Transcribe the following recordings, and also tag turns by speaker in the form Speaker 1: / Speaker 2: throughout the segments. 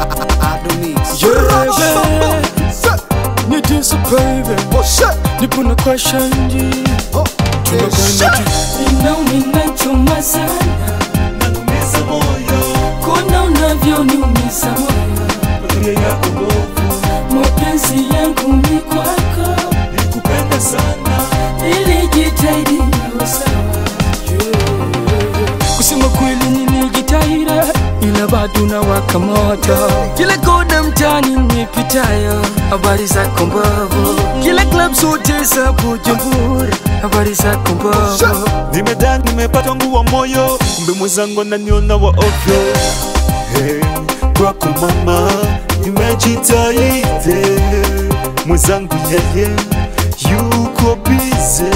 Speaker 1: Adonis.
Speaker 2: Yeah, Ni disa baby Nipo na question Oh, Tunakwenda G
Speaker 3: Inaumina sana
Speaker 4: nanumiza moyo
Speaker 3: kuna unavyoniumiza moyo
Speaker 4: tabia yako mbovu
Speaker 3: mapenzi yangu sawa
Speaker 2: Kusema kweli nilijitahidi ila na waka moto. Kila kona mtani nipitayo habari za mbovu. Kila club zote za Bujumbura habari za mbovu.
Speaker 4: Nimedani nimepata nguwa moyo. Kumbe mwenzangu ananiona wa ovyo. Hey, kwako mama nimejitahidi. Mwenzangu yeye yuko bize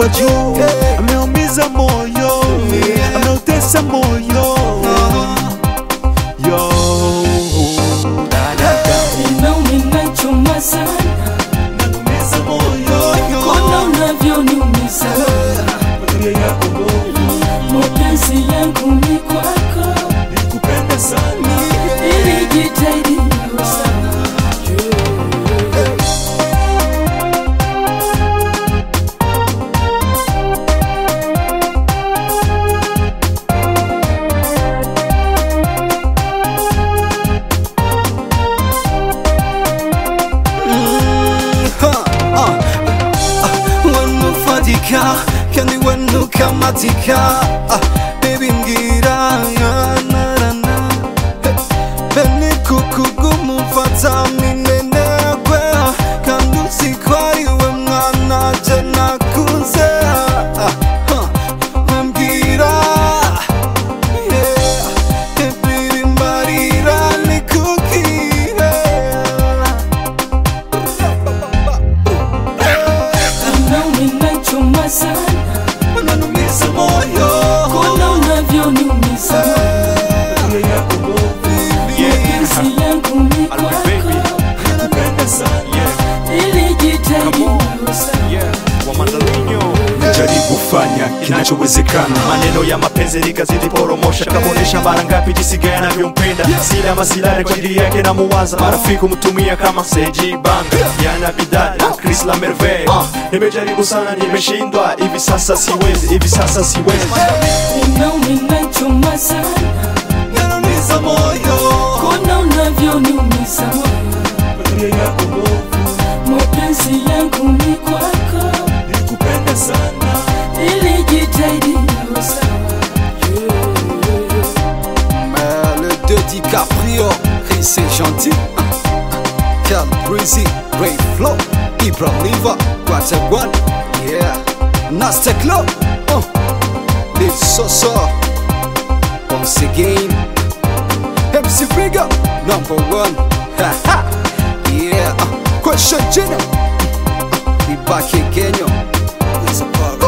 Speaker 4: kwa juu, ameumiza moyo, ameutesa moyo. Yo.
Speaker 3: Dada, leo ninachoma sana,
Speaker 4: nakuumiza moyo,
Speaker 3: kona unavyoniumiza. Mapenzi yangu
Speaker 1: niko Candy when you come at
Speaker 3: the car. Sana.
Speaker 1: Unanumiza moyo.
Speaker 3: Kuna unavyoniumiza. Mapenzi yangu kwako.
Speaker 4: Sana. Fanya kinachowezekana. Maneno ya mapenzi likazidi poromosha kabonesha mara ngapi jinsi gani anavyompenda. Sila masilare kwa ajili yake na muwaza. Marafiki kumtumia kama seji banga. Yana bidad na chris la merveille nimejaribu sana nimeshindwa hivi sasa siwezi hivi sasa siwezi.
Speaker 3: Inaumina chuma sana
Speaker 1: unanumiza moyo.
Speaker 3: Kuna unavyoniumiza. Moyo mapenzi yangu mi kwako.
Speaker 4: Nikupenda sana.
Speaker 3: Ilijitahidi
Speaker 1: DiCaprio, et c'est gentil. Cal Breezy, Ray Flow, Ibram Riva, what's up one? Yeah, Nasty Club, oh, this so so. Once again, MC Riga, number one, ha ha, yeah, uh, question Jenna, be back again, yo, it's a party.